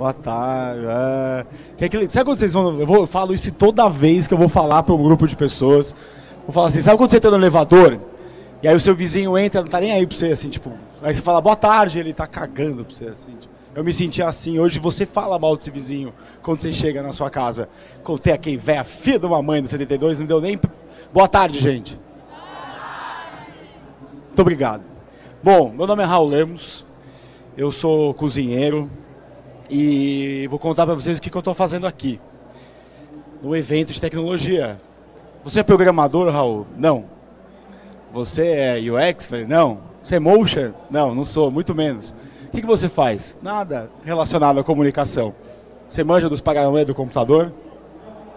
Boa tarde. É... Que, que, sabe quando vocês vão. Eu, vou, eu falo isso toda vez que eu vou falar para um grupo de pessoas. Vou falar assim: sabe quando você entra no elevador? E aí o seu vizinho entra, não tá nem aí pra você, assim, tipo. Aí você fala boa tarde, ele tá cagando pra você, assim. Tipo. Eu me senti assim. Hoje você fala mal desse vizinho quando você chega na sua casa. Contei aqui, velho, a filha de uma mãe do 72, não deu nem. Boa tarde, gente. Muito obrigado. Bom, meu nome é Raul Lemos. Eu sou cozinheiro, e vou contar para vocês o que, que eu estou fazendo aqui, no evento de tecnologia. Você é programador, Raul? Não. Você é UX? Não. Você é motion? Não, não sou, muito menos. O que, que você faz? Nada relacionado à comunicação. Você manja dos paranauê do computador?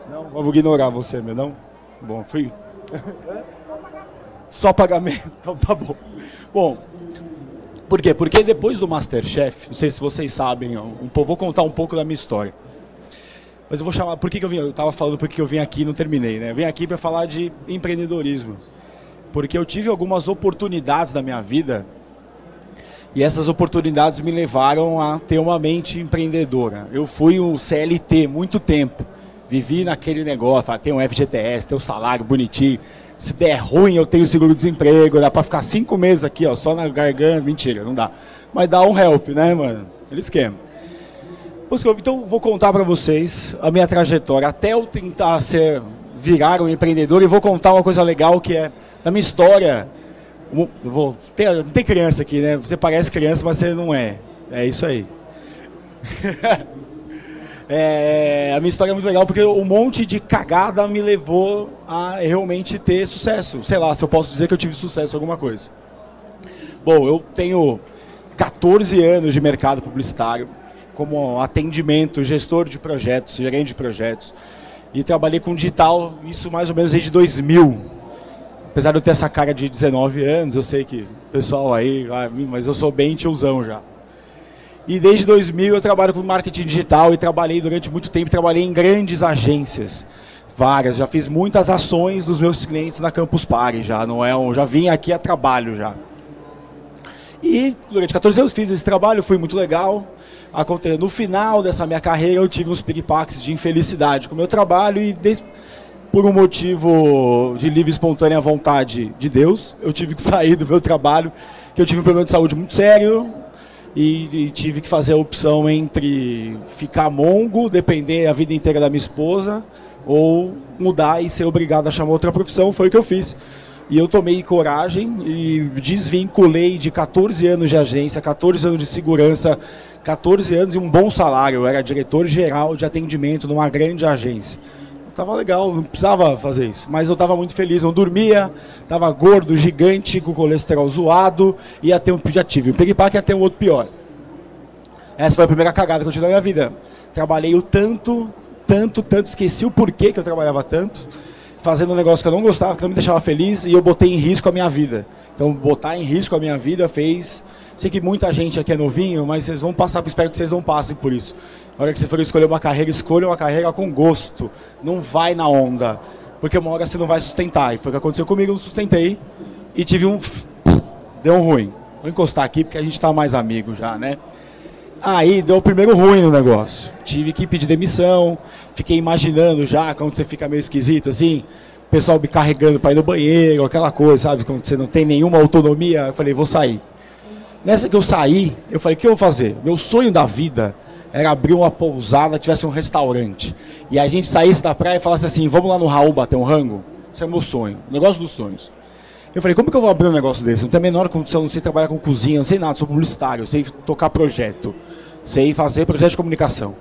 Não, vou ignorar você, meu, não? Bom, fui. Só pagamento, então tá bom. Bom, por quê? Porque depois do Masterchef, não sei se vocês sabem, um, vou contar um pouco da minha história. Mas eu vou chamar, por que, que eu vim? Eu estava falando por que eu vim aqui e não terminei, né? Eu vim aqui para falar de empreendedorismo. Porque eu tive algumas oportunidades na minha vida e essas oportunidades me levaram a ter uma mente empreendedora. Eu fui um CLT muito tempo. Vivi naquele negócio, tem um FGTS, tem um salário bonitinho, se der ruim, eu tenho seguro-desemprego, dá pra ficar cinco meses aqui, ó, só na garganta. Mentira, não dá. Mas dá um help, né, mano? Aquele esquema. Então, vou contar para vocês a minha trajetória até eu tentar ser, virar um empreendedor e vou contar uma coisa legal que é da minha história. Vou, tem, não tem criança aqui, né? Você parece criança, mas você não é. É isso aí. É, a minha história é muito legal porque um monte de cagada me levou a realmente ter sucesso. Sei lá, se eu posso dizer que eu tive sucesso em alguma coisa. Bom, eu tenho 14 anos de mercado publicitário como atendimento, gestor de projetos, gerente de projetos. E trabalhei com digital, isso mais ou menos desde 2000. Apesar de eu ter essa cara de 19 anos, eu sei que o pessoal aí, mas eu sou bem tiozão já. E desde 2000 eu trabalho com marketing digital e trabalhei durante muito tempo, trabalhei em grandes agências, várias, já fiz muitas ações dos meus clientes na Campus Party já, não é, um, já vim aqui a trabalho já. E durante 14 anos fiz esse trabalho, foi muito legal. No final dessa minha carreira eu tive uns piripaques de infelicidade com o meu trabalho e por um motivo de livre e espontânea vontade de Deus, eu tive que sair do meu trabalho, que eu tive um problema de saúde muito sério, e, e, tive que fazer a opção entre ficar mongo, depender a vida inteira da minha esposa, ou mudar e ser obrigado a chamar outra profissão. Foi o que eu fiz. E eu tomei coragem e desvinculei de 14 anos de agência, 14 anos de segurança, 14 anos e um bom salário. Eu era diretor geral de atendimento numa grande agência. Tava legal, não precisava fazer isso. Mas eu estava muito feliz, não dormia, estava gordo, gigante, com colesterol zoado, ia ter um já tive. O Piripaque ia ter um outro pior. Essa foi a primeira cagada que eu tive na minha vida. Trabalhei o tanto, tanto, tanto, esqueci o porquê que eu trabalhava tanto, fazendo um negócio que eu não gostava, que não me deixava feliz, e eu botei em risco a minha vida. Então, botar em risco a minha vida fez. Sei que muita gente aqui é novinho, mas vocês vão passar, espero que vocês não passem por isso. Na hora que você for escolher uma carreira, escolha uma carreira com gosto. Não vai na onda. Porque uma hora você não vai sustentar. E foi o que aconteceu comigo, eu não sustentei. E tive um. Deu um ruim. Vou encostar aqui porque a gente está mais amigo já, né? Aí deu o primeiro ruim no negócio. Tive que pedir demissão. Fiquei imaginando já, quando você fica meio esquisito assim. O pessoal me carregando para ir no banheiro, aquela coisa, sabe? Quando você não tem nenhuma autonomia. Eu falei, vou sair. Nessa que eu saí, eu falei, o que eu vou fazer? Meu sonho da vida era abrir uma pousada, tivesse um restaurante. E a gente saísse da praia e falasse assim, vamos lá no Raul bater um rango? Esse é meu sonho, negócio dos sonhos. Eu falei, como que eu vou abrir um negócio desse? Não tenho a menor condição, não sei trabalhar com cozinha, não sei nada, sou publicitário, sei tocar projeto, sei fazer projeto de comunicação.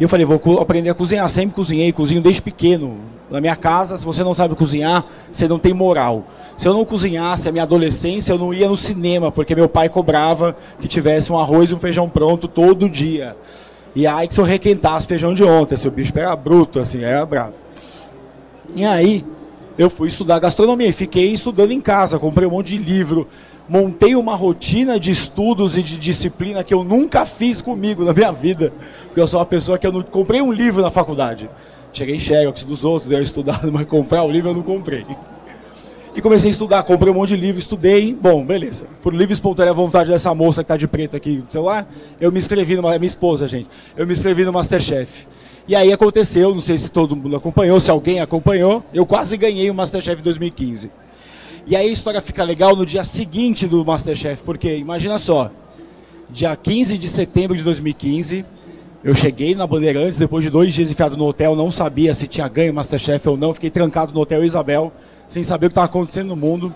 E eu falei, vou aprender a cozinhar. Sempre cozinhei, cozinho desde pequeno. Na minha casa, se você não sabe cozinhar, você não tem moral. Se eu não cozinhasse a minha adolescência, eu não ia no cinema, porque meu pai cobrava que tivesse um arroz e um feijão pronto todo dia. E aí que se eu requentasse feijão de ontem, se bicho era bruto, assim, era bravo. E aí, eu fui estudar gastronomia e fiquei estudando em casa, comprei um monte de livro, montei uma rotina de estudos e de disciplina que eu nunca fiz comigo na minha vida, porque eu sou uma pessoa que eu não comprei um livro na faculdade. Cheguei xerox dos outros, dei uma mas comprar o livro eu não comprei. E comecei a estudar, comprei um monte de livro, estudei. Bom, beleza. Por livre espontânea vontade dessa moça que tá de preto aqui no celular, eu me inscrevi numa. Minha esposa, gente. Eu me inscrevi no Masterchef. E aí aconteceu, não sei se todo mundo acompanhou, se alguém acompanhou, eu quase ganhei o Masterchef 2015. E aí a história fica legal no dia seguinte do Masterchef, porque imagina só, dia 15 de setembro de 2015, eu cheguei na Bandeirantes, depois de dois dias enfiado no hotel, não sabia se tinha ganho Masterchef ou não, fiquei trancado no hotel Isabel, sem saber o que estava acontecendo no mundo.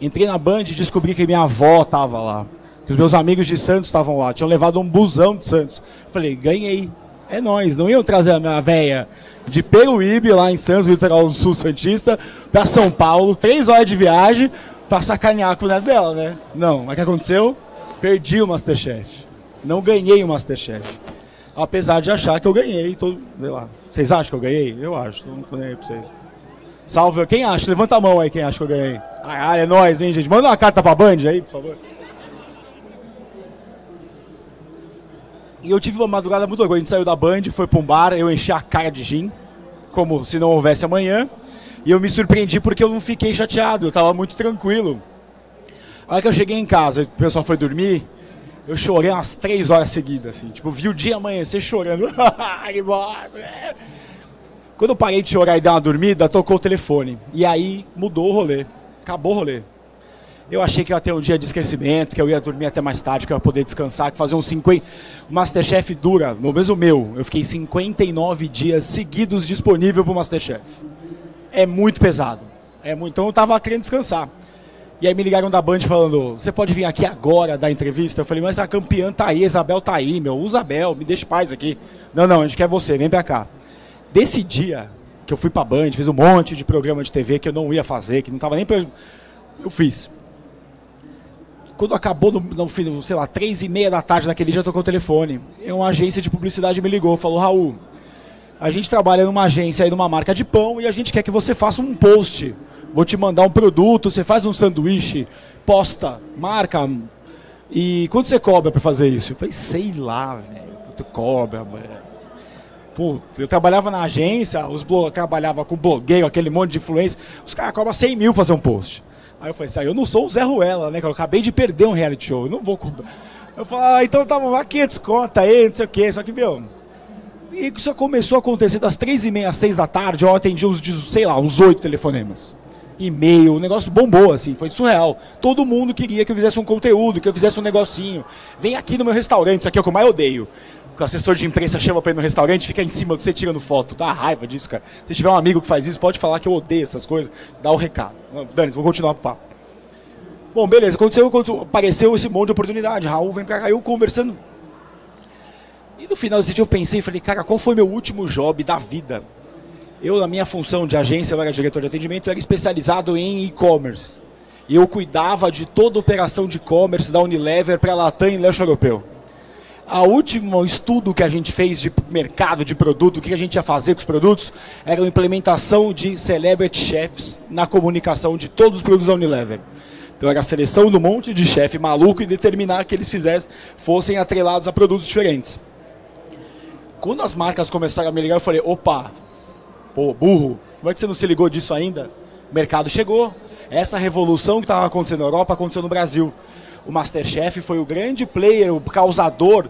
Entrei na Band e descobri que minha avó estava lá, que os meus amigos de Santos estavam lá, tinham levado um busão de Santos. Falei, ganhei, é nós, não iam trazer a minha véia de Peruíbe, lá em Santos, litoral do Sul Santista, para São Paulo, três horas de viagem, para sacanear com o neto dela, né? Não, mas o que aconteceu? Perdi o Masterchef. Não ganhei o Masterchef. Apesar de achar que eu ganhei. Todo, sei lá. Vocês acham que eu ganhei? Eu acho. Não tô nem aí pra vocês. Salve. Quem acha? Levanta a mão aí quem acha que eu ganhei. Ah, é nóis, hein, gente? Manda uma carta pra Band aí, por favor. E eu tive uma madrugada muito boa. A gente saiu da Band, foi pra um bar, eu enchi a cara de gin, como se não houvesse amanhã. E eu me surpreendi porque eu não fiquei chateado, eu tava muito tranquilo. A hora que eu cheguei em casa, o pessoal foi dormir, eu chorei umas três horas seguidas, assim. Tipo, vi o dia amanhecer chorando. que bosta! Quando eu parei de chorar e dar uma dormida, tocou o telefone. E aí mudou o rolê. Acabou o rolê. Eu achei que ia ter um dia de esquecimento, que eu ia dormir até mais tarde, que eu ia poder descansar, que fazer uns 50. O Masterchef dura, no mesmo meu, eu fiquei 59 dias seguidos disponível para o Masterchef. É muito pesado. É muito... Então eu tava querendo descansar. E aí me ligaram da Band falando, você pode vir aqui agora dar entrevista? Eu falei, mas a campeã tá aí, a Isabel tá aí, meu, usa Isabel, me deixa paz aqui. Não, não, a gente quer você, vem pra cá. Desse dia que eu fui pra Band, fiz um monte de programa de TV que eu não ia fazer, que não tava nem pra... Eu fiz quando acabou no, no sei lá, três e meia da tarde daquele dia, tocou o telefone. E uma agência de publicidade me ligou, falou, Raul, a gente trabalha numa agência aí, numa marca de pão, e a gente quer que você faça um post. Vou te mandar um produto, você faz um sanduíche, posta, marca. E quanto você cobra para fazer isso? Eu falei, sei lá, velho, quanto cobra, velho. Putz, eu trabalhava na agência, os trabalhava com blogueiro, aquele monte de influência, os caras cobram 100 mil fazer um post. Aí eu falei assim, ah, eu não sou o Zé Ruela, né? Que eu acabei de perder um reality show, eu não vou. Eu falei, ah, então bom, lá 500 conta aí, não sei o quê. Só que, meu, e isso começou a acontecer das três e meia às seis da tarde, eu atendi uns, sei lá, uns oito telefonemas. E-mail, o negócio bombou, assim, foi surreal. Todo mundo queria que eu fizesse um conteúdo, que eu fizesse um negocinho. Vem aqui no meu restaurante, isso aqui é o que eu mais odeio o assessor de imprensa chama pra ir no restaurante, fica em cima de você tirando foto. Dá raiva disso, cara. Se tiver um amigo que faz isso, pode falar que eu odeio essas coisas. Dá o recado. Dani, vou continuar o papo. Bom, beleza. Aconteceu, apareceu esse monte de oportunidade. Raul vem pra cá, eu conversando. E no final desse dia eu pensei, falei, cara, qual foi meu último job da vida? Eu, na minha função de agência, eu era diretor de atendimento, eu era especializado em e-commerce. E eu cuidava de toda a operação de e-commerce da Unilever para a Latam e leste europeu. A último estudo que a gente fez de mercado de produto, o que a gente ia fazer com os produtos, era a implementação de celebrity chefs na comunicação de todos os produtos da Unilever. Então era a seleção do monte de chefe maluco e determinar que eles fizessem, fossem atrelados a produtos diferentes. Quando as marcas começaram a me ligar, eu falei, opa, pô, burro, como é que você não se ligou disso ainda? O mercado chegou. Essa revolução que estava acontecendo na Europa aconteceu no Brasil o Masterchef foi o grande player, o causador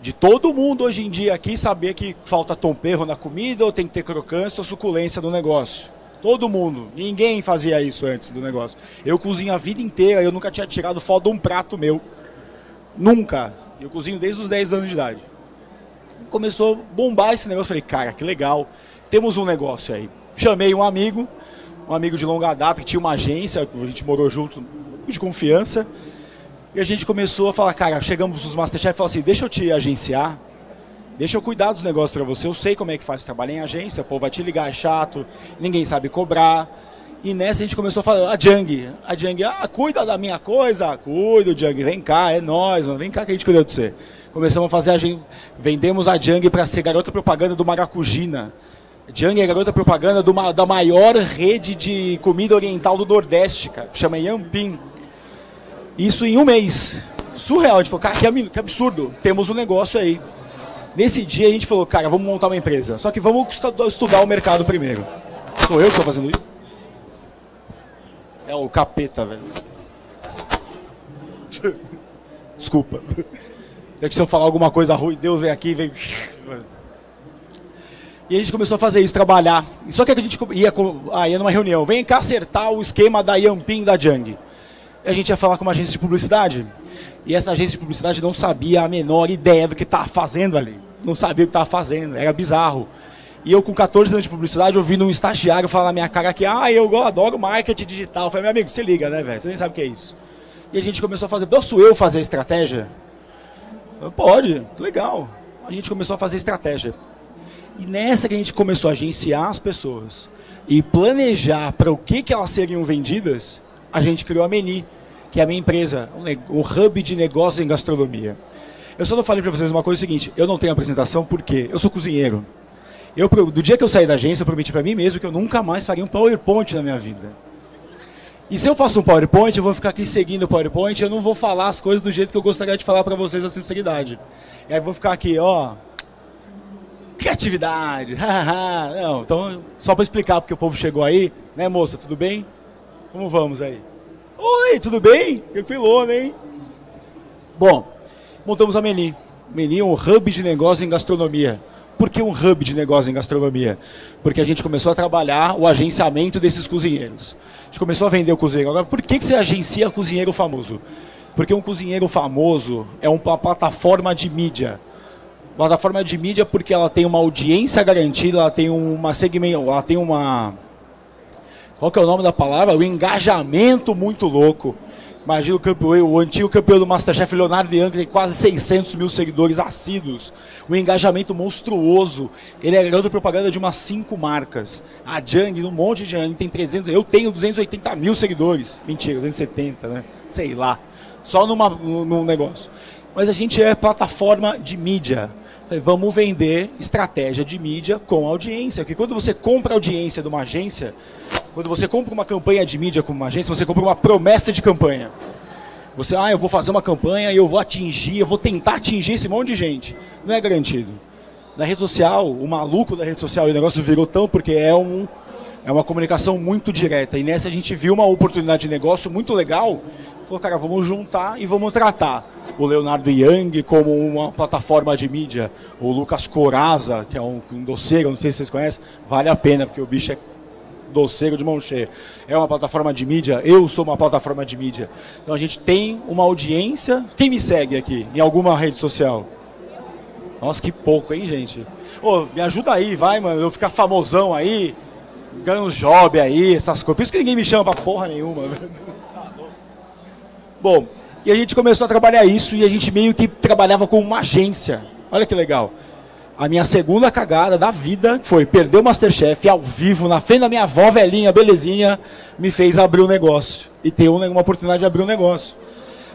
de todo mundo hoje em dia aqui saber que falta tom perro na comida ou tem que ter crocância ou suculência no negócio. Todo mundo. Ninguém fazia isso antes do negócio. Eu cozinho a vida inteira, eu nunca tinha tirado foto de um prato meu. Nunca. Eu cozinho desde os 10 anos de idade. Começou a bombar esse negócio. Falei, cara, que legal. Temos um negócio aí. Chamei um amigo, um amigo de longa data que tinha uma agência, a gente morou junto, de confiança. E a gente começou a falar, cara, chegamos nos Masterchef e falou assim, deixa eu te agenciar, deixa eu cuidar dos negócios para você, eu sei como é que faz, trabalho em agência, pô, vai te ligar, é chato, ninguém sabe cobrar. E nessa a gente começou a falar, a Jang, a Jang, ah, cuida da minha coisa, cuido, Jang, vem cá, é nós, mano, vem cá que a gente cuida de você. Começamos a fazer a gente, vendemos a Jang para ser garota propaganda do Maracujina. Jang é garota propaganda do, da maior rede de comida oriental do Nordeste, cara, chama Yampin. Isso em um mês. Surreal. A gente falou, cara, que absurdo. Temos um negócio aí. Nesse dia a gente falou, cara, vamos montar uma empresa. Só que vamos estudar o mercado primeiro. Sou eu que estou fazendo isso? É o capeta, velho. Desculpa. É que se eu falar alguma coisa ruim, Deus vem aqui e vem. E a gente começou a fazer isso, trabalhar. Só que a gente ia, ia numa reunião, vem cá acertar o esquema da Yamping da Jang. A gente ia falar com uma agência de publicidade. E essa agência de publicidade não sabia a menor ideia do que estava fazendo ali. Não sabia o que estava fazendo, era bizarro. E eu com 14 anos de publicidade, ouvindo um estagiário falar na minha cara que, ah, eu adoro marketing digital. Eu falei, meu amigo, se liga, né, velho? Você nem sabe o que é isso. E a gente começou a fazer, posso eu fazer estratégia? Pode, legal. A gente começou a fazer estratégia. E nessa que a gente começou a agenciar as pessoas e planejar para o que, que elas seriam vendidas, a gente criou a Meni, que é a minha empresa, um hub de negócio em gastronomia. Eu só não falei para vocês uma coisa é seguinte, eu não tenho apresentação porque eu sou cozinheiro. Eu, do dia que eu saí da agência, eu prometi para mim mesmo que eu nunca mais faria um PowerPoint na minha vida. E se eu faço um PowerPoint, eu vou ficar aqui seguindo o PowerPoint, eu não vou falar as coisas do jeito que eu gostaria de falar para vocês a sinceridade. E aí eu vou ficar aqui, ó, criatividade. Não, então, só para explicar porque o povo chegou aí, né, moça, tudo bem? Como vamos aí? Oi, tudo bem? Tranquilo, hein? Bom, montamos a Meni. Meni é um hub de negócio em gastronomia. Por que um hub de negócio em gastronomia? Porque a gente começou a trabalhar o agenciamento desses cozinheiros. A gente começou a vender o cozinheiro. Agora, por que, que você agencia cozinheiro famoso? Porque um cozinheiro famoso é uma plataforma de mídia plataforma de mídia porque ela tem uma audiência garantida, ela tem uma segmento, ela tem uma qual que é o nome da palavra? O engajamento muito louco. Imagina o campeão, o antigo campeão do Masterchef, Leonardo Young, tem quase 600 mil seguidores assíduos. Um engajamento monstruoso. Ele é garoto propaganda de umas cinco marcas. A Jang, um monte de Jang, tem 300. Eu tenho 280 mil seguidores. Mentira, 270, né? Sei lá. Só numa, num negócio. Mas a gente é plataforma de mídia. Vamos vender estratégia de mídia com audiência. Porque quando você compra audiência de uma agência, quando você compra uma campanha de mídia com uma agência, você compra uma promessa de campanha. Você, ah, eu vou fazer uma campanha e eu vou atingir, eu vou tentar atingir esse monte de gente. Não é garantido. Na rede social, o maluco da rede social, o negócio virou tão porque é, um, é uma comunicação muito direta. E nessa a gente viu uma oportunidade de negócio muito legal. Falou, cara, vamos juntar e vamos tratar o Leonardo Young como uma plataforma de mídia, o Lucas Coraza, que é um, um doceiro, não sei se vocês conhecem, vale a pena, porque o bicho é doceiro de mão cheia. É uma plataforma de mídia, eu sou uma plataforma de mídia. Então a gente tem uma audiência. Quem me segue aqui em alguma rede social? Nossa, que pouco, hein, gente? Ô, me ajuda aí, vai, mano, eu ficar famosão aí, ganho uns job aí, essas coisas. Por isso que ninguém me chama pra porra nenhuma. Tá Bom, e a gente começou a trabalhar isso e a gente meio que trabalhava com uma agência. Olha que legal. A minha segunda cagada da vida foi perder o Masterchef ao vivo, na frente da minha avó velhinha, belezinha, me fez abrir um negócio. E ter uma oportunidade de abrir um negócio.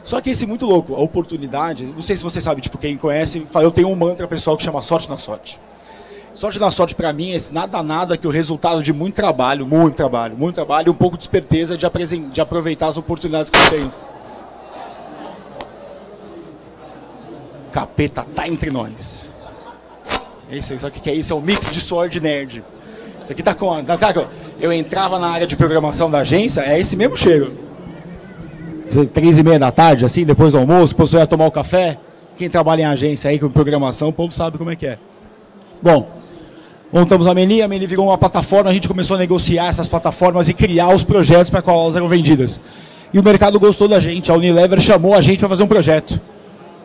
Só que esse muito louco, a oportunidade, não sei se você sabe, tipo, quem conhece, eu tenho um mantra pessoal que chama sorte na sorte. Sorte na sorte para mim é nada nada que o resultado de muito trabalho, muito trabalho, muito trabalho e um pouco de esperteza de, de aproveitar as oportunidades que eu tenho. Capeta tá entre nós. É isso, isso aqui que é isso? É o mix de Sword Nerd. Isso aqui tá com. Tá, tá, eu entrava na área de programação da agência, é esse mesmo cheiro. Três e meia da tarde, assim, depois do almoço, depois você ia tomar o café. Quem trabalha em agência aí com programação, o povo sabe como é que é. Bom, montamos a Meni, a Meni virou uma plataforma, a gente começou a negociar essas plataformas e criar os projetos para qual elas eram vendidas. E o mercado gostou da gente, a Unilever chamou a gente para fazer um projeto.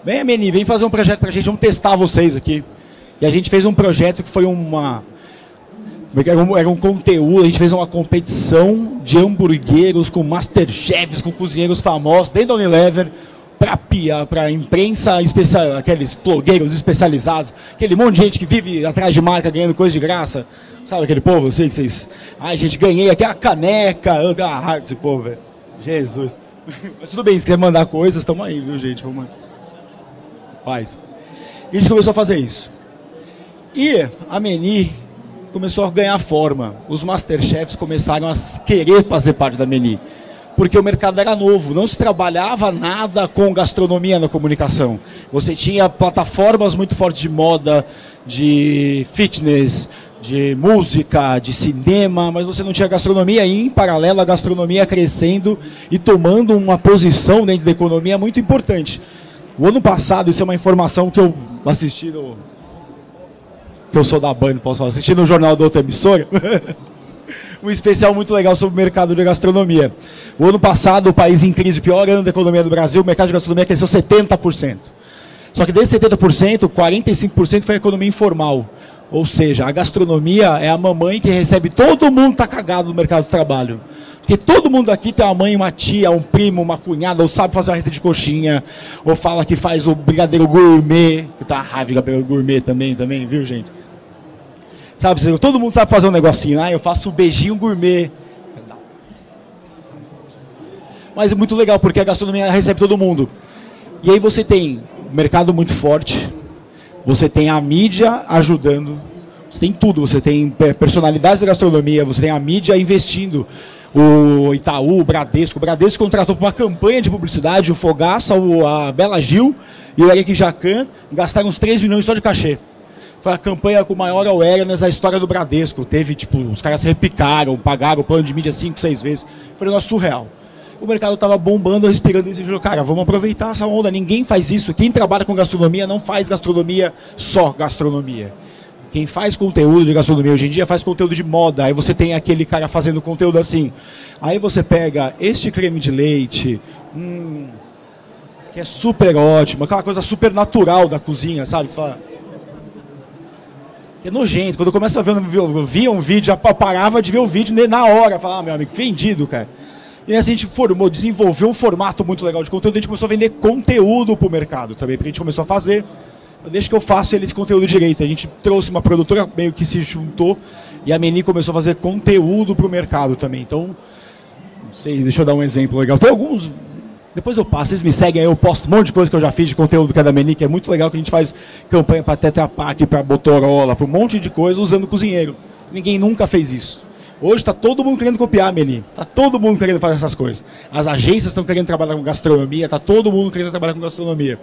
Vem, Meni, vem fazer um projeto para a gente, vamos testar vocês aqui. E a gente fez um projeto que foi uma. Era um, era um conteúdo, a gente fez uma competição de hamburgueiros com masterchefs, com cozinheiros famosos, dentro da Unilever, para a imprensa, especial, aqueles blogueiros especializados, aquele monte de gente que vive atrás de marca ganhando coisa de graça. Sabe aquele povo? Eu sei que vocês. Ai, gente, ganhei aqui a caneca. Ah, esse povo, velho. Jesus. Mas tudo bem, se quiser mandar coisas, estamos aí, viu, gente? Vamos Faz. E a gente começou a fazer isso. E a Meni começou a ganhar forma. Os Masterchefs começaram a querer fazer parte da Meni. Porque o mercado era novo, não se trabalhava nada com gastronomia na comunicação. Você tinha plataformas muito fortes de moda, de fitness, de música, de cinema, mas você não tinha gastronomia e em paralelo a gastronomia crescendo e tomando uma posição dentro da economia muito importante. O ano passado, isso é uma informação que eu assisti no. que eu sou da Band, posso falar, assisti no jornal da outra emissora. um especial muito legal sobre o mercado de gastronomia. O ano passado, o país em crise, o pior ano da economia do Brasil, o mercado de gastronomia cresceu 70%. Só que desse 70%, 45% foi a economia informal. Ou seja, a gastronomia é a mamãe que recebe todo mundo que está cagado no mercado de trabalho. Porque todo mundo aqui tem uma mãe, uma tia, um primo, uma cunhada, ou sabe fazer uma receita de coxinha, ou fala que faz o brigadeiro gourmet, que tá raiva de brigadeiro gourmet também, também, viu, gente? Sabe, todo mundo sabe fazer um negocinho, ah, eu faço o beijinho gourmet. Mas é muito legal, porque a gastronomia recebe todo mundo. E aí você tem um mercado muito forte, você tem a mídia ajudando, você tem tudo, você tem personalidades da gastronomia, você tem a mídia investindo o Itaú, o Bradesco. O Bradesco contratou para uma campanha de publicidade o Fogaça, o, a Bela Gil e o Eric Jacan gastaram uns 3 milhões só de cachê. Foi a campanha com maior awareness da história do Bradesco. Teve, tipo, os caras repicaram, pagaram o plano de mídia 5, 6 vezes. Foi um negócio surreal. O mercado estava bombando, respirando e falou, cara, vamos aproveitar essa onda. Ninguém faz isso. Quem trabalha com gastronomia não faz gastronomia só gastronomia. Quem faz conteúdo de gastronomia hoje em dia faz conteúdo de moda. Aí você tem aquele cara fazendo conteúdo assim. Aí você pega este creme de leite, hum, que é super ótimo, aquela coisa super natural da cozinha, sabe? Você fala, é nojento. Quando eu começo a ver, eu via um vídeo, já parava de ver o vídeo na hora. Falava, ah, meu amigo, vendido, cara. E assim a gente formou, desenvolveu um formato muito legal de conteúdo, a gente começou a vender conteúdo para o mercado também, porque a gente começou a fazer Deixa que eu faço esse conteúdo direito. A gente trouxe uma produtora meio que se juntou e a Meni começou a fazer conteúdo para o mercado também. Então, não sei, deixa eu dar um exemplo legal. Tem alguns. Depois eu passo, vocês me seguem aí, eu posto um monte de coisa que eu já fiz de conteúdo que é da Meni, que é muito legal, que a gente faz campanha para Tetra Pak, para Motorola, para um monte de coisa usando cozinheiro. Ninguém nunca fez isso. Hoje está todo mundo querendo copiar a Meni. Está todo mundo querendo fazer essas coisas. As agências estão querendo trabalhar com gastronomia, está todo mundo querendo trabalhar com gastronomia.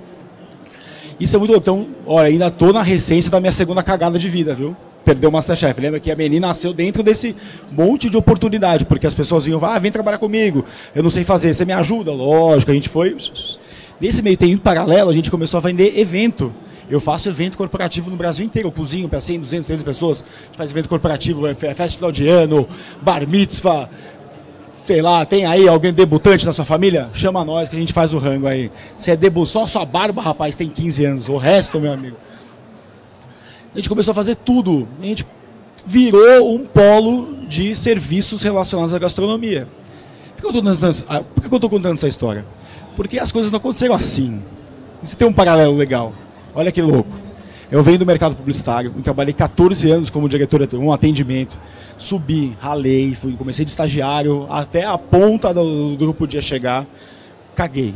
Isso é muito Então, olha, ainda tô na recência da minha segunda cagada de vida, viu? Perdeu o Masterchef. Lembra que a menina nasceu dentro desse monte de oportunidade, porque as pessoas vinham, ah, vem trabalhar comigo, eu não sei fazer, você me ajuda? Lógico, a gente foi. Nesse meio tempo, em paralelo, a gente começou a vender evento. Eu faço evento corporativo no Brasil inteiro. Eu cozinho para 100, 200, 300 pessoas. A gente faz evento corporativo, é, festa final de ano, bar mitzvah, sei lá, tem aí alguém debutante na sua família? Chama nós que a gente faz o rango aí. Se é debut, só sua barba, rapaz, tem 15 anos. O resto, meu amigo. A gente começou a fazer tudo. A gente virou um polo de serviços relacionados à gastronomia. Por que eu estou contando essa história? Porque as coisas não aconteceram assim. Você tem um paralelo legal. Olha que louco. Eu venho do mercado publicitário, trabalhei 14 anos como diretor de um atendimento, subi, ralei, fui, comecei de estagiário, até a ponta do, grupo podia chegar, caguei.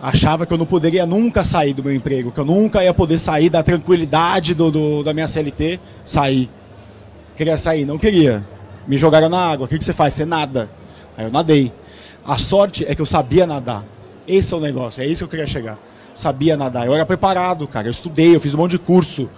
Achava que eu não poderia nunca sair do meu emprego, que eu nunca ia poder sair da tranquilidade do, do da minha CLT, sair. Queria sair, não queria. Me jogaram na água, o que, que você faz? Você nada. Aí eu nadei. A sorte é que eu sabia nadar. Esse é o negócio, é isso que eu queria chegar sabia nadar. Eu era preparado, cara. Eu estudei, eu fiz um monte de curso.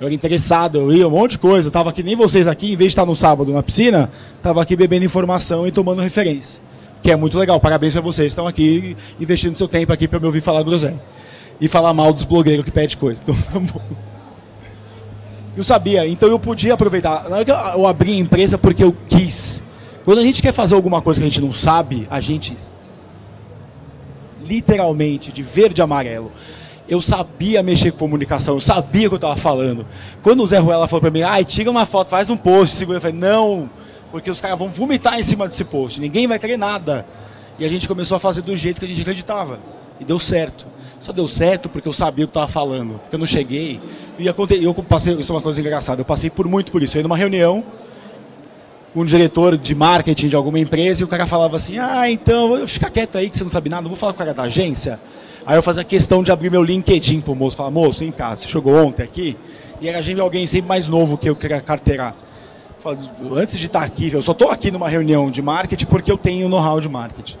Eu era interessado, eu ia um monte de coisa. Tava aqui, nem vocês aqui, em vez de estar no sábado na piscina, tava aqui bebendo informação e tomando referência. Que é muito legal. Parabéns para vocês estão aqui investindo seu tempo aqui para me ouvir falar groselha. E falar mal dos blogueiros que pedem coisa. Então, tá bom. Eu sabia, então eu podia aproveitar. Que eu abri a empresa porque eu quis. Quando a gente quer fazer alguma coisa que a gente não sabe, a gente literalmente, de verde e amarelo. Eu sabia mexer com comunicação, eu sabia o que eu estava falando. Quando o Zé Ruela falou para mim, ai, tira uma foto, faz um post, segura, eu falei, não, porque os caras vão vomitar em cima desse post, ninguém vai querer nada. E a gente começou a fazer do jeito que a gente acreditava. E deu certo. Só deu certo porque eu sabia o que estava falando. Porque eu não cheguei. E eu passei, isso é uma coisa engraçada, eu passei por muito por isso. Eu ia numa reunião, um diretor de marketing de alguma empresa e o cara falava assim: Ah, então, fica quieto aí que você não sabe nada, não vou falar com o cara da agência. Aí eu fazia questão de abrir meu LinkedIn pro moço, falar: Moço, vem cá, você chegou ontem aqui e era alguém sempre mais novo que eu queria carteirar. Antes de estar aqui, eu só estou aqui numa reunião de marketing porque eu tenho know-how de marketing.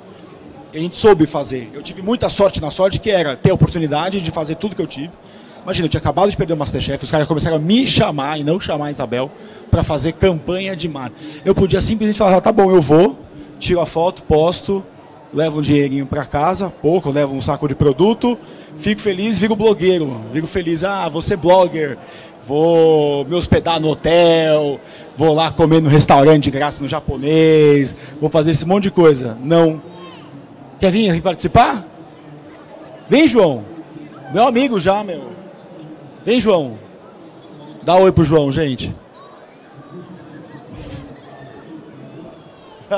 E a gente soube fazer. Eu tive muita sorte na sorte que era ter a oportunidade de fazer tudo que eu tive Imagina, eu tinha acabado de perder o Masterchef, os caras começaram a me chamar e não chamar a Isabel para fazer campanha de mar. Eu podia simplesmente falar, tá bom, eu vou, tiro a foto, posto, levo um dinheirinho para casa, pouco, levo um saco de produto, fico feliz, viro blogueiro, viro feliz, ah, ser blogger, vou me hospedar no hotel, vou lá comer no restaurante de graça no japonês, vou fazer esse monte de coisa. Não. Quer vir participar? Vem, João. Meu amigo já, meu. Vem, João. Dá oi pro João, gente.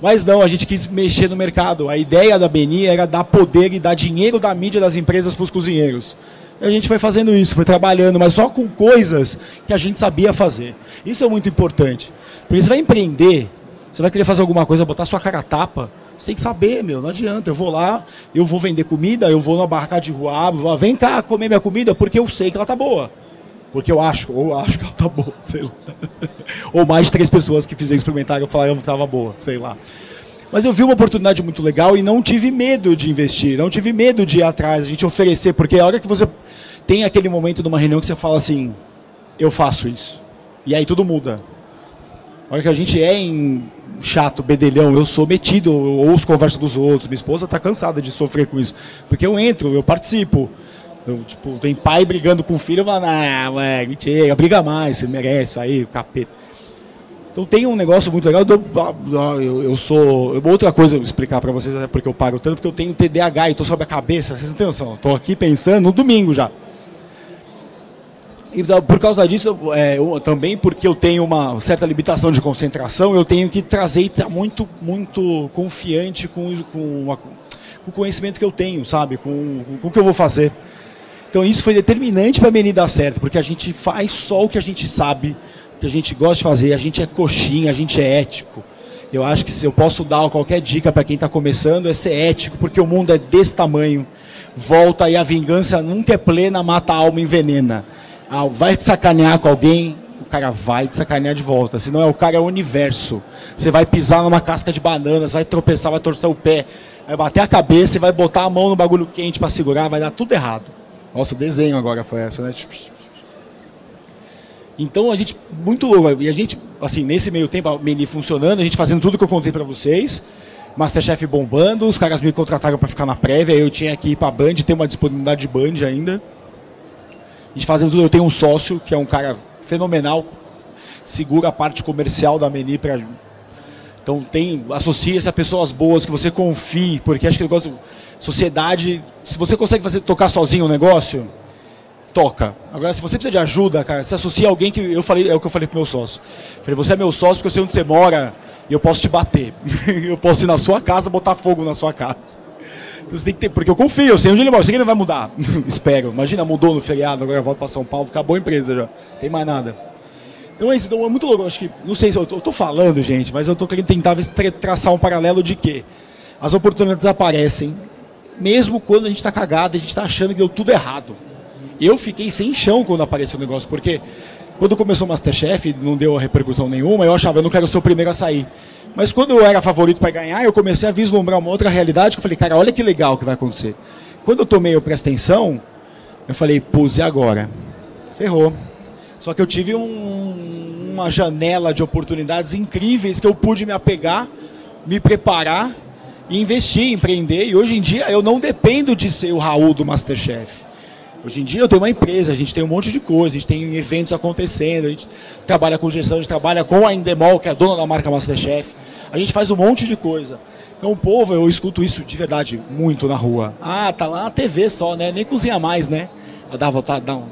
Mas não, a gente quis mexer no mercado. A ideia da Beni era dar poder e dar dinheiro da mídia das empresas para os cozinheiros. E a gente foi fazendo isso, foi trabalhando, mas só com coisas que a gente sabia fazer. Isso é muito importante. Porque você vai empreender, você vai querer fazer alguma coisa, botar sua cara a tapa, você tem que saber, meu, não adianta. Eu vou lá, eu vou vender comida, eu vou na barraca de rua, vou, vem cá comer minha comida porque eu sei que ela tá boa. Porque eu acho, ou acho que ela tá boa, sei lá. ou mais de três pessoas que fizeram experimentar e falaram que estava boa, sei lá. Mas eu vi uma oportunidade muito legal e não tive medo de investir, não tive medo de ir atrás, a gente oferecer, porque a hora que você tem aquele momento de uma reunião que você fala assim, eu faço isso. E aí tudo muda. A hora que a gente é em chato, bedelhão, eu sou metido, eu ouço conversa dos outros, minha esposa está cansada de sofrer com isso. Porque eu entro, eu participo. Eu, tipo, tem pai brigando com o filho, eu falo, ah, ué, mentira, briga mais, você merece, aí, capeta. Então tem um negócio muito legal, eu, eu, eu sou. Outra coisa eu vou explicar para vocês, até porque eu paro tanto, porque eu tenho TDAH e estou sobre a cabeça, vocês não têm noção. Estou aqui pensando no domingo já. Então, por causa disso, é, eu, também porque eu tenho uma certa limitação de concentração, eu tenho que trazer e estar muito, muito confiante com, com, com, o conhecimento que eu tenho, sabe? Com, com o que eu vou fazer. Então isso foi determinante para a Meni dar certo, porque a gente faz só o que a gente sabe, o que a gente gosta de fazer, a gente é coxinha, a gente é ético. Eu acho que se eu posso dar qualquer dica para quem está começando é ser ético, porque o mundo é desse tamanho. Volta e a vingança nunca é plena, mata a alma, envenena. Ah, vai te sacanear com alguém, o cara vai te sacanear de volta. Senão é o cara é o universo. Você vai pisar numa casca de bananas, vai tropeçar, vai torcer o pé, vai bater a cabeça e vai botar a mão no bagulho quente para segurar, vai dar tudo errado. Nossa, desenho agora foi essa, né? Então a gente, muito louco. E a gente, assim, nesse meio tempo, a Meni funcionando, a gente fazendo tudo que eu contei para vocês. Masterchef bombando, os caras me contrataram para ficar na prévia, eu tinha que ir para Band, ter uma disponibilidade de Band ainda. Gente fazendo tudo, eu tenho um sócio que é um cara fenomenal, segura a parte comercial da Meni para então tem associa-se a pessoas boas que você confie, porque acho que o negócio sociedade, se você consegue fazer tocar sozinho o negócio, toca. Agora se você precisa de ajuda, cara, se associa a alguém que eu falei, é o que eu falei pro meu sócio. falei, você é meu sócio porque eu sei onde você mora e eu posso te bater. eu posso ir na sua casa, botar fogo na sua casa. Você tem que ter, porque eu confio, eu sei onde ele mora, eu sei que ele vai mudar. Espero. Imagina, mudou no feriado, agora eu volto para São Paulo, acabou a empresa já. Não tem mais nada. Então é isso, então é muito louco. Acho que, não sei se eu estou falando, gente, mas eu estou querendo tentar traçar um paralelo de que as oportunidades aparecem, mesmo quando a gente está cagado, a gente está achando que deu tudo errado. Eu fiquei sem chão quando apareceu o negócio, porque quando começou o Masterchef, não deu repercussão nenhuma, eu achava, eu não quero ser o primeiro a sair. Mas quando eu era favorito para ganhar, eu comecei a vislumbrar uma outra realidade que eu falei, cara, olha que legal que vai acontecer. Quando eu tomei o Presta Atenção, eu falei, pus, e agora? Ferrou. Só que eu tive um, uma janela de oportunidades incríveis que eu pude me apegar, me preparar e investir, empreender. E hoje em dia eu não dependo de ser o Raul do Masterchef. Hoje em dia eu tenho uma empresa, a gente tem um monte de coisa, a gente tem eventos acontecendo, a gente trabalha com gestão, a gente trabalha com a Endemol, que é a dona da marca Masterchef. A gente faz um monte de coisa. Então o povo, eu escuto isso de verdade muito na rua. Ah, tá lá na TV só, né? Nem cozinha mais, né? Dá vontade, dá um...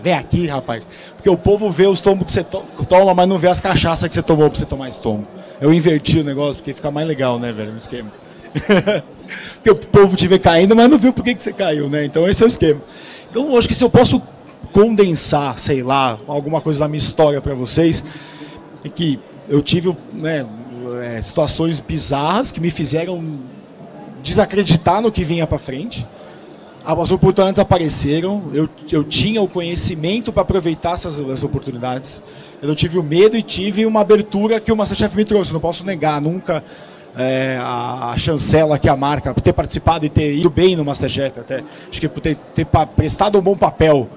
Vem aqui, rapaz. Porque o povo vê os tombos que você toma, mas não vê as cachaças que você tomou pra você tomar esse tombo. Eu inverti o negócio, porque fica mais legal, né, velho? O esquema. Porque o povo te vê caindo, mas não viu por que, que você caiu, né? Então esse é o esquema. Então eu acho que se eu posso condensar, sei lá, alguma coisa da minha história para vocês, é que eu tive né, é, situações bizarras que me fizeram desacreditar no que vinha para frente. As oportunidades apareceram, eu, eu tinha o conhecimento para aproveitar essas, essas oportunidades. Eu tive o medo e tive uma abertura que o Masterchef me trouxe. Não posso negar, nunca é, a, chancela que a marca, por ter participado e ter ido bem no Masterchef até. Acho que por ter, ter prestado um bom papel,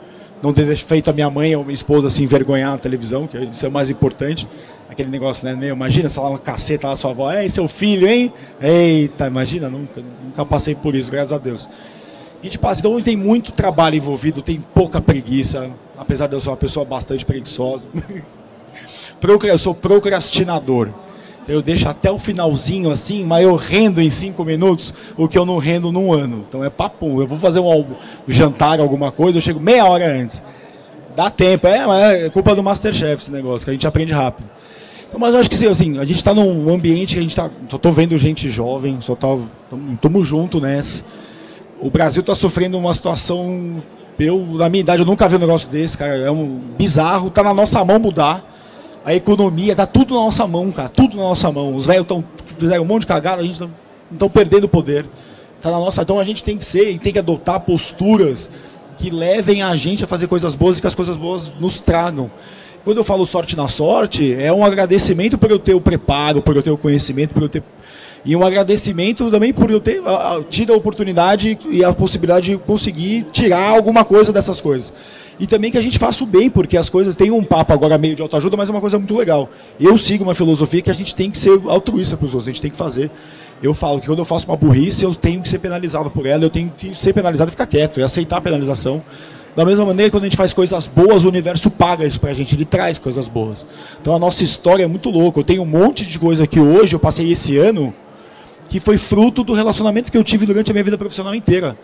não ter feito a minha mãe ou minha esposa se envergonhar na televisão, que isso é o mais importante. Aquele negócio, né? Meu, imagina, sei lá, uma caceta lá sua avó, ei, seu filho, hein? Eita, imagina, nunca, nunca passei por isso, graças a Deus. E tipo, assim, então tem muito trabalho envolvido, tem pouca preguiça, apesar de eu ser uma pessoa bastante preguiçosa. eu sou procrastinador. Eu deixo até o finalzinho assim, mas eu rendo em cinco minutos o que eu não rendo num ano. Então é papo. Eu vou fazer um jantar, alguma coisa, eu chego meia hora antes. Dá tempo, é, é culpa do Masterchef esse negócio, que a gente aprende rápido. Então, mas eu acho que sim, assim, a gente está num ambiente que a gente está. Só estou vendo gente jovem, só tá. Tamo junto nessa o Brasil está sofrendo uma situação. Eu, na minha idade, eu nunca vi um negócio desse, cara. É um bizarro, tá na nossa mão mudar. A economia, tá tudo na nossa mão, cara. Tudo na nossa mão. Os velhos fizeram um monte de cagada, a gente estão perdendo poder. Tá na nossa. Então a gente tem que ser e tem que adotar posturas que levem a gente a fazer coisas boas e que as coisas boas nos tragam. Quando eu falo sorte na sorte, é um agradecimento por eu ter o preparo, por eu ter o conhecimento, por eu ter e um agradecimento também por eu ter tido a oportunidade e a possibilidade de conseguir tirar alguma coisa dessas coisas. E também que a gente faça o bem, porque as coisas tem um papo agora meio de autoajuda, mas é uma coisa muito legal. Eu sigo uma filosofia que a gente tem que ser altruísta para os outros, a gente tem que fazer. Eu falo que quando eu faço uma burrice, eu tenho que ser penalizado por ela, eu tenho que ser penalizado e ficar quieto, e aceitar a penalização. Da mesma maneira, quando a gente faz coisas boas, o universo paga isso pra gente, ele traz coisas boas. Então a nossa história é muito louca. Eu tenho um monte de coisa que hoje eu passei esse ano que foi fruto do relacionamento que eu tive durante a minha vida profissional inteira.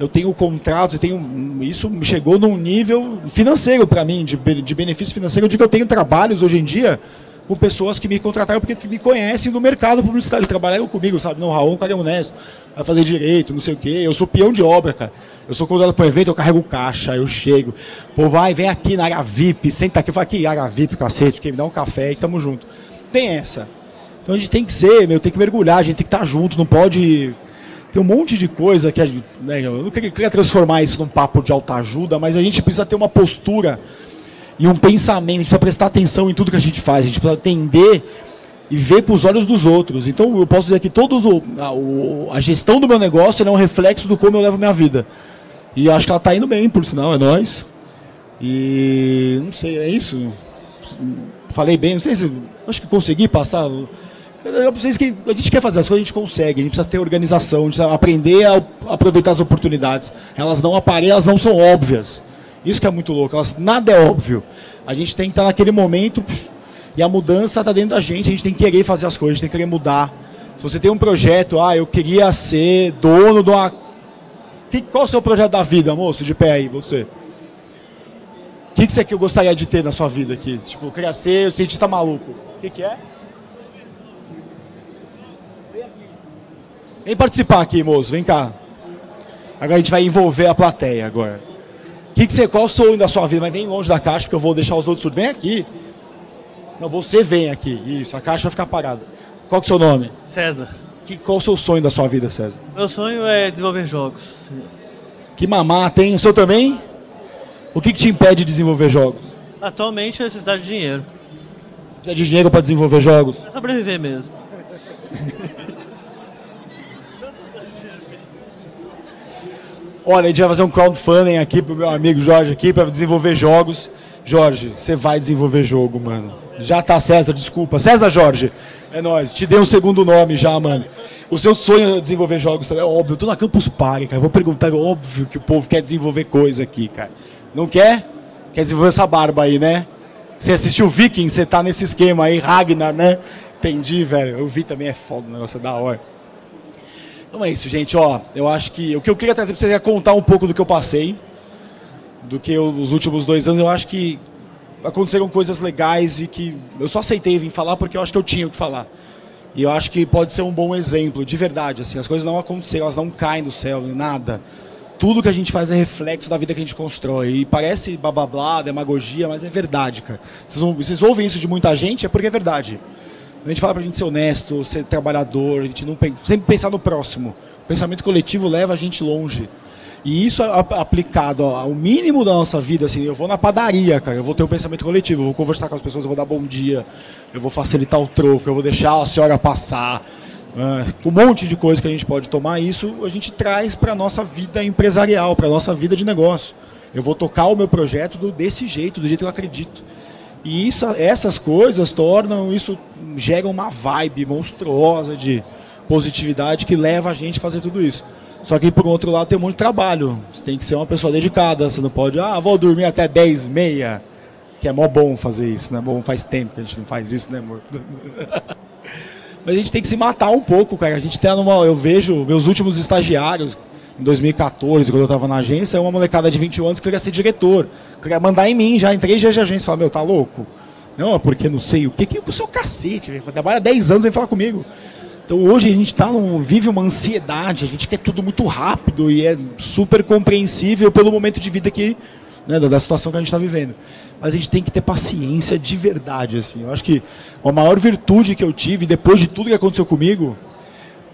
Eu tenho contratos, eu tenho isso chegou num nível financeiro para mim, de, de benefício financeiro. Eu digo que eu tenho trabalhos hoje em dia com pessoas que me contrataram porque me conhecem do mercado publicitário, trabalharam comigo, sabe? Não, Raul, um cara é honesto, vai fazer direito, não sei o quê. Eu sou peão de obra, cara. Eu sou convidado para um evento, eu carrego caixa, eu chego. Pô, vai, vem aqui na área VIP, senta aqui. Eu falo, aqui, área VIP, cacete, que me dá um café e tamo junto. Tem essa. Então a gente tem que ser, meu, tem que mergulhar, a gente tem que estar junto, não pode. Tem um monte de coisa que a gente. Né, eu não queria transformar isso num papo de alta ajuda, mas a gente precisa ter uma postura e um pensamento, a gente precisa prestar atenção em tudo que a gente faz, a gente precisa atender e ver com os olhos dos outros. Então eu posso dizer que todos o, a, a gestão do meu negócio é um reflexo do como eu levo minha vida. E acho que ela está indo bem, por sinal, é nós. E não sei, é isso. Falei bem, não sei se. Acho que consegui passar. Vocês que a gente quer fazer as coisas, a gente consegue. A gente precisa ter organização, a gente precisa aprender a aproveitar as oportunidades. Elas não aparecem, elas não são óbvias. Isso que é muito louco. Elas, nada é óbvio. A gente tem que estar naquele momento e a mudança está dentro da gente. A gente tem que querer fazer as coisas, a gente tem que querer mudar. Se você tem um projeto, ah, eu queria ser dono de uma. Qual é o seu projeto da vida, moço, de pé aí, você? O que, que você gostaria de ter na sua vida aqui? Tipo, eu queria ser cientista maluco. O que, que é? Vem participar aqui, moço, vem cá. Agora a gente vai envolver a plateia agora. Que que você, qual o sonho da sua vida? Mas vem longe da caixa, porque eu vou deixar os outros surdos. Vem aqui. Não, você vem aqui. Isso, a caixa vai ficar parada. Qual é o seu nome? César. Que, qual é o seu sonho da sua vida, César? Meu sonho é desenvolver jogos. Que mamar tem. O seu também? O que, que te impede de desenvolver jogos? Atualmente a necessidade de dinheiro. Você precisa de dinheiro para desenvolver jogos? É sobreviver mesmo. Olha, a gente vai fazer um crowdfunding aqui pro meu amigo Jorge aqui para desenvolver jogos. Jorge, você vai desenvolver jogo, mano. Já tá César, desculpa. César Jorge, é nós. Te dei um segundo nome já, mano. O seu sonho é desenvolver jogos também, é óbvio. Eu tô na Campus Party, cara. Vou perguntar, é óbvio que o povo quer desenvolver coisa aqui, cara. Não quer? Quer desenvolver essa barba aí, né? Você assistiu Viking, você tá nesse esquema aí, Ragnar, né? Entendi, velho. Eu vi também, é foda, o negócio é da hora. Então é isso, gente. Ó, eu acho que o que eu queria trazer para vocês é contar um pouco do que eu passei, do que eu, os últimos dois anos. Eu acho que aconteceram coisas legais e que eu só aceitei vir falar porque eu acho que eu tinha o que falar. E eu acho que pode ser um bom exemplo, de verdade. Assim, as coisas não aconteceram, elas não caem do céu, nada. Tudo que a gente faz é reflexo da vida que a gente constrói. E parece blá blá blá, demagogia, mas é verdade, cara. Vocês, vocês ouvem isso de muita gente, é porque é verdade. A gente fala para a gente ser honesto, ser trabalhador, a gente não sempre pensar no próximo. O pensamento coletivo leva a gente longe. E isso aplicado ao mínimo da nossa vida, assim, eu vou na padaria, cara, eu vou ter um pensamento coletivo, eu vou conversar com as pessoas, eu vou dar bom dia, eu vou facilitar o troco, eu vou deixar a senhora passar. uh, um monte de coisa que a gente pode tomar. Isso a gente traz para a nossa vida empresarial, para a nossa vida de negócio. Eu vou tocar o meu projeto do, desse jeito, do jeito que eu acredito. E isso, essas coisas tornam isso, gera uma vibe monstruosa de positividade que leva a gente a fazer tudo isso. Só que por outro lado tem muito trabalho. Você tem que ser uma pessoa dedicada. Você não pode, ah, vou dormir até 10, meia. Que é mó bom fazer isso, né? Bom, faz tempo que a gente não faz isso, né, amor? Mas a gente tem que se matar um pouco, cara. A gente tá numa. Eu vejo meus últimos estagiários, em 2014, quando eu estava na agência, uma molecada de 21 anos que queria ser diretor. Queria mandar em mim já, em três dias de agência. Falei, meu, tá louco? Não, é porque não sei o que, que o seu cacete, trabalha 10 anos, vem falar comigo. Então hoje a gente tá num, vive uma ansiedade, a gente quer tudo muito rápido e é super compreensível pelo momento de vida que, né, da situação que a gente está vivendo. Mas a gente tem que ter paciência de verdade. Assim. Eu acho que a maior virtude que eu tive depois de tudo que aconteceu comigo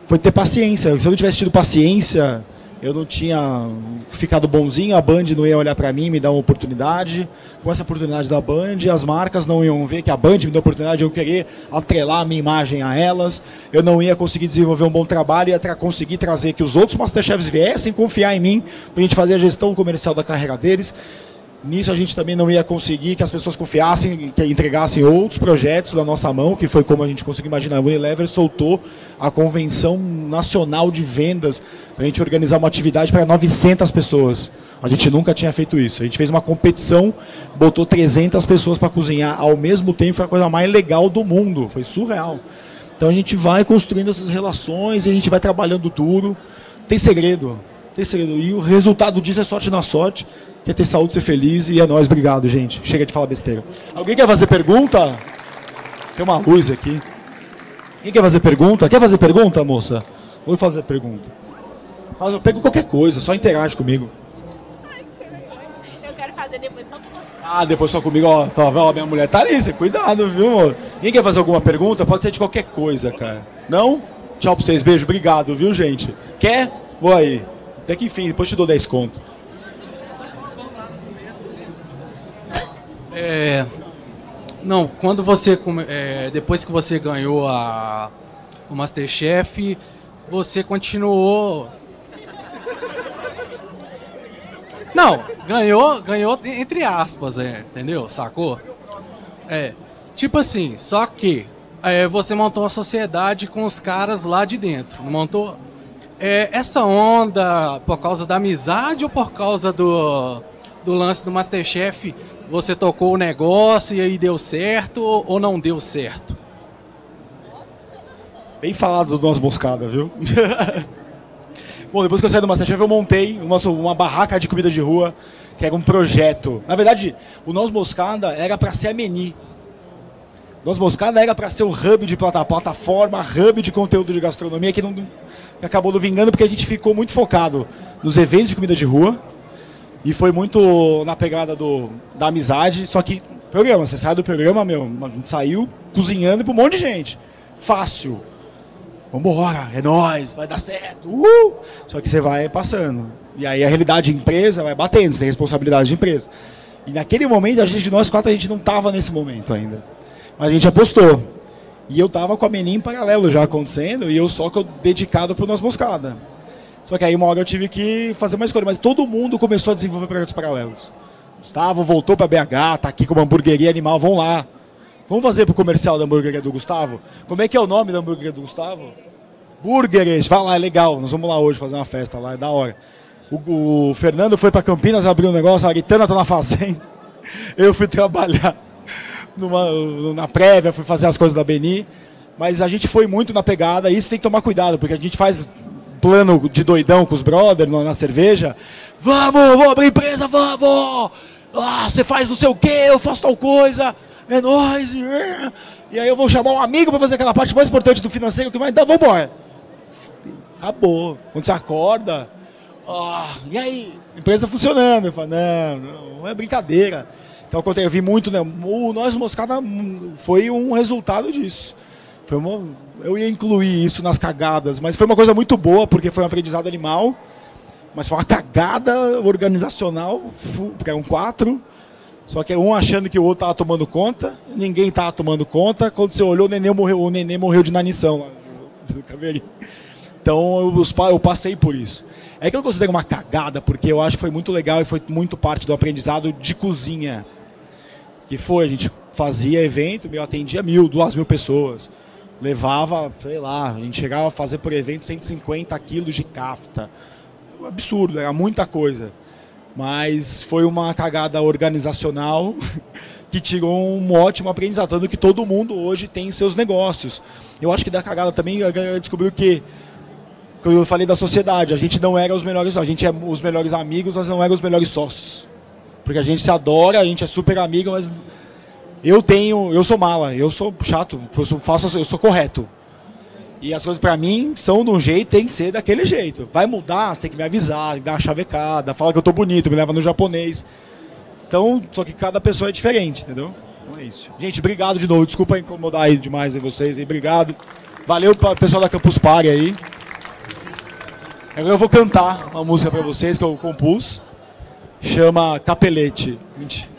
foi ter paciência. Se eu não tivesse tido paciência, eu não tinha ficado bonzinho, a Band não ia olhar para mim, me dar uma oportunidade. Com essa oportunidade da Band, as marcas não iam ver que a Band me deu a oportunidade, eu querer atrelar a minha imagem a elas. Eu não ia conseguir desenvolver um bom trabalho, ia tra conseguir trazer que os outros Masterchefs viessem confiar em mim para a gente fazer a gestão comercial da carreira deles. Nisso a gente também não ia conseguir que as pessoas confiassem, que entregassem outros projetos da nossa mão, que foi como a gente conseguiu imaginar. A Unilever soltou a Convenção Nacional de Vendas para a gente organizar uma atividade para 900 pessoas. A gente nunca tinha feito isso. A gente fez uma competição, botou 300 pessoas para cozinhar ao mesmo tempo, foi a coisa mais legal do mundo. Foi surreal. Então a gente vai construindo essas relações e a gente vai trabalhando duro. Tem segredo. Tem segredo. E o resultado disso é sorte na sorte. Quer ter saúde, ser feliz e é nós. Obrigado, gente. Chega de falar besteira. Alguém quer fazer pergunta? Tem uma luz aqui. Quem quer fazer pergunta? Quer fazer pergunta, moça? Vou fazer pergunta. Mas eu pego qualquer coisa, só interage comigo. Eu quero fazer depois só com você. Ah, depois só comigo, ó, tá, ó, minha mulher tá ali, você cuidado, viu, amor? Quem quer fazer alguma pergunta? Pode ser de qualquer coisa, cara. Não? Tchau pra vocês, beijo, obrigado, viu, gente? Quer? Vou aí. Até que enfim, depois te dou 10 conto. É, não, quando você é, depois que você ganhou a o MasterChef, você continuou Não, ganhou, ganhou entre aspas, é, entendeu? Sacou? É, tipo assim, só que é, você montou uma sociedade com os caras lá de dentro, não montou? É, essa onda por causa da amizade ou por causa do, do lance do Masterchef você tocou o negócio e aí deu certo ou não deu certo? Bem falado do nosso moscada, viu? Bom, depois que eu saí do Masterchef, eu montei uma, uma barraca de comida de rua, que era um projeto. Na verdade, o Nós Moscada era para ser a Meni. Nós Moscada era para ser o hub de plataforma, hub de conteúdo de gastronomia, que, não, que acabou não vingando porque a gente ficou muito focado nos eventos de comida de rua, e foi muito na pegada do, da amizade. Só que, programa, você sai do programa, meu, a gente saiu cozinhando para um monte de gente. Fácil. Vambora, é nóis, vai dar certo. Uh! Só que você vai passando. E aí a realidade de empresa vai batendo, você tem responsabilidade de empresa. E naquele momento, a gente, nós quatro, a gente não estava nesse momento ainda. Mas a gente apostou. E eu estava com a Menin em paralelo já acontecendo, e eu só que eu dedicado para o nosso moscada. Só que aí uma hora eu tive que fazer uma escolha. Mas todo mundo começou a desenvolver projetos paralelos. Gustavo voltou para BH, tá aqui com uma hamburgueria animal, vão lá. Vamos fazer pro comercial da hamburgueria do Gustavo? Como é que é o nome da hamburgueria do Gustavo? Burgers, vai lá, é legal. Nós vamos lá hoje fazer uma festa lá, é da hora. O, o Fernando foi para Campinas abrir um negócio, a Aritana tá na fazenda. Eu fui trabalhar numa, na prévia, fui fazer as coisas da Beni. Mas a gente foi muito na pegada, e isso tem que tomar cuidado, porque a gente faz plano de doidão com os brothers na cerveja. Vamos, vamos abrir empresa, vamos! Ah, você faz não sei o que, eu faço tal coisa, é nóis. E aí eu vou chamar um amigo para fazer aquela parte mais importante do financeiro que vai dar, vamos embora. Acabou. Quando você acorda, ah, e aí? Empresa funcionando. Eu falo, não, não é brincadeira. Então eu vi muito, né? O Nós Moscada foi um resultado disso. Foi uma, eu ia incluir isso nas cagadas, mas foi uma coisa muito boa, porque foi um aprendizado animal. Mas foi uma cagada organizacional, porque eram quatro. Só que um achando que o outro estava tomando conta, ninguém estava tomando conta. Quando você olhou, o neném morreu, o neném morreu de inanição. dentro do caveirinho. Então eu, eu passei por isso. É que eu considero uma cagada, porque eu acho que foi muito legal e foi muito parte do aprendizado de cozinha. Que foi, a gente fazia evento, meu, atendia mil, duas mil pessoas. Levava, sei lá, a gente chegava a fazer por evento 150 quilos de cafta. Absurdo, era muita coisa. Mas foi uma cagada organizacional que tirou um ótimo aprendizado, tanto que todo mundo hoje tem seus negócios. Eu acho que da cagada também a galera descobriu que eu falei da sociedade, a gente não era os melhores, a gente é os melhores amigos, nós não éramos os melhores sócios. Porque a gente se adora, a gente é super amigo, mas eu tenho, eu sou mala, eu sou chato, eu sou, faço, eu sou correto. E as coisas pra mim são de um jeito, tem que ser daquele jeito. Vai mudar, você tem que me avisar, tem que dar uma chavecada, fala que eu tô bonito, me leva no japonês. Então, só que cada pessoa é diferente, entendeu? Então é isso. Gente, obrigado de novo. Desculpa incomodar aí demais em vocês. aí, Obrigado. Valeu para o pessoal da Campus Party aí. Agora eu vou cantar uma música para vocês que eu compus. Chama Capelete. Mentira.